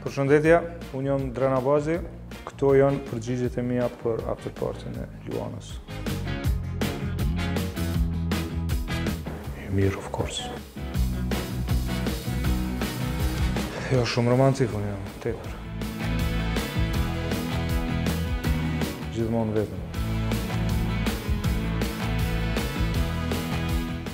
Përshëndetje, unë jam Drena Bazi, këto janë përgjigjet e mia për afterpartin e Luanës. I mirë, of course. Jo, shumë romantik unë jam, tepër. Gjithmonë vetëm.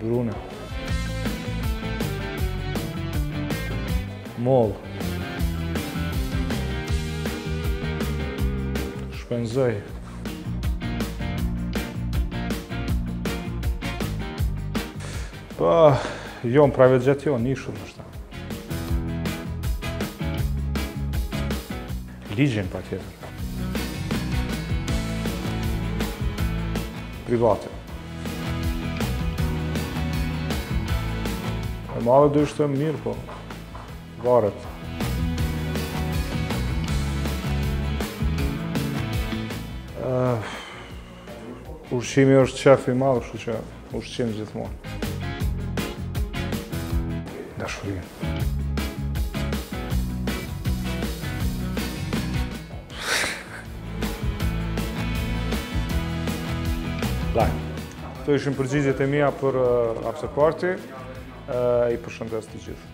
Brune. Mol. Shpenzoj. Pa, jo, në private jet jo, një shumë është. Ligjin, patjetër. Private. E madhe do ishte mirë, po. Varet. Ëh... Ushqimi është qejf i madh, kshu që ushqim gjithmonë. Dashurinë. Lajë. Këto ishin përgjigjet e mia për uh, After Party. Uh, I përshëndes të gjithë.